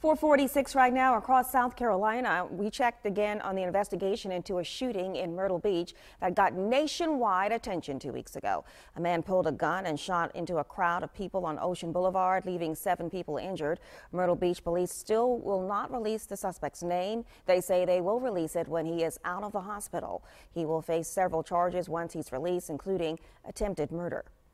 446 right now across South Carolina. We checked again on the investigation into a shooting in Myrtle Beach that got nationwide attention two weeks ago. A man pulled a gun and shot into a crowd of people on Ocean Boulevard, leaving seven people injured. Myrtle Beach police still will not release the suspect's name. They say they will release it when he is out of the hospital. He will face several charges once he's released, including attempted murder.